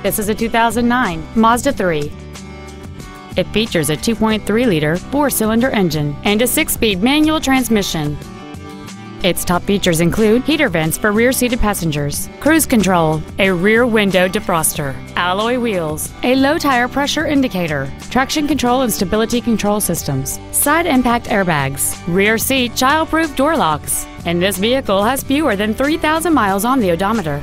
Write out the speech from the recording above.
This is a 2009 Mazda 3. It features a 2.3-liter four-cylinder engine and a six-speed manual transmission. Its top features include heater vents for rear-seated passengers, cruise control, a rear window defroster, alloy wheels, a low tire pressure indicator, traction control and stability control systems, side impact airbags, rear seat child-proof door locks, and this vehicle has fewer than 3,000 miles on the odometer.